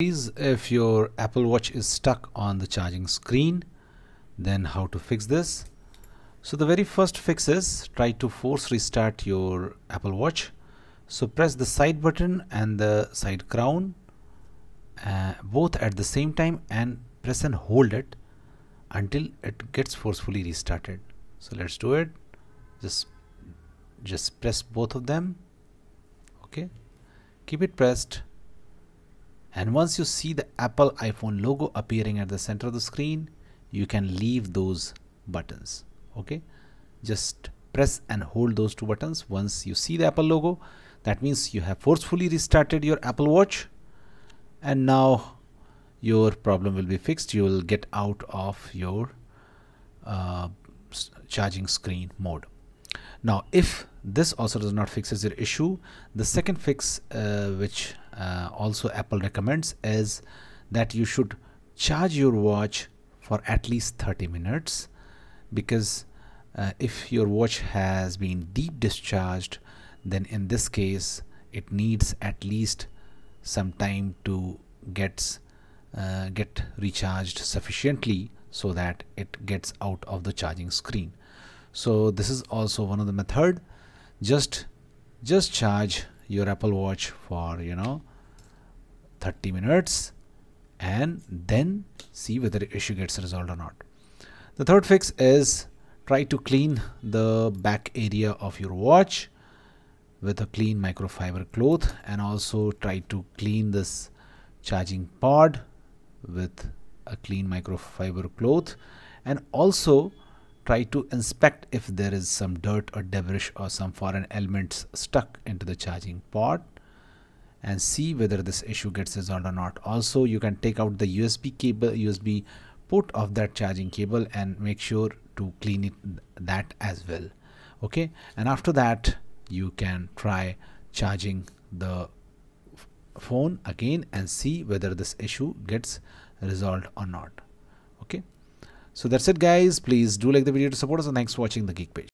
is if your Apple Watch is stuck on the charging screen then how to fix this? So the very first fix is try to force restart your Apple Watch. So press the side button and the side crown uh, both at the same time and press and hold it until it gets forcefully restarted. So let's do it. Just just press both of them. Okay. Keep it pressed and once you see the Apple iPhone logo appearing at the center of the screen you can leave those buttons okay? Just press and hold those two buttons. Once you see the Apple logo that means you have forcefully restarted your Apple Watch. And now your problem will be fixed. You will get out of your uh, charging screen mode. Now if this also does not fixes your issue the second fix uh, which uh, also Apple recommends is that you should charge your watch for at least 30 minutes because uh, if your watch has been deep discharged then in this case it needs at least some time to get uh, get recharged sufficiently so that it gets out of the charging screen. So this is also one of the method. Just just charge your Apple Watch for you know 30 minutes and then see whether issue gets resolved or not. The third fix is try to clean the back area of your watch with a clean microfiber cloth and also try to clean this charging pod with a clean microfiber cloth and also try to inspect if there is some dirt or debris or some foreign elements stuck into the charging port and see whether this issue gets resolved or not. Also you can take out the USB cable USB port of that charging cable and make sure to clean it that as well. Okay? And after that you can try charging the phone again and see whether this issue gets resolved or not so that's it guys. Please do like the video to support us and thanks for watching the Geek page.